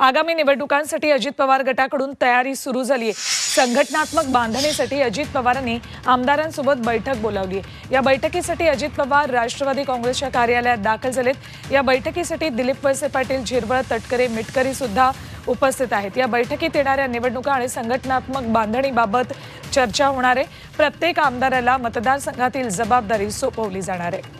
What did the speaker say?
आगामी निवडणुकांसाठी अजित पवार गटाकडून तयारी सुरू झाली आहे संघटनात्मक बांधणीसाठी अजित पवारांनी आमदारांसोबत बैठक बोलावली आहे. या बैठकीसाठी अजित पवार राष्ट्रवादी काँग्रेसच्या कार्यालयात दाखल झालेत. या बैठकीसाठी दिलीप वळसे पाटील झिरवळ तटकरे मिटकरी सुद्धा उपस्थित आहेत. या बैठकीत येणाऱ्या निवडणुका आणि संघटनात्मक बांधणीबाबत चर्चा होणार आहे. प्रत्येक आमदाराला मतदारसंघातील जबाबदारी सोपवली जाणार आहे.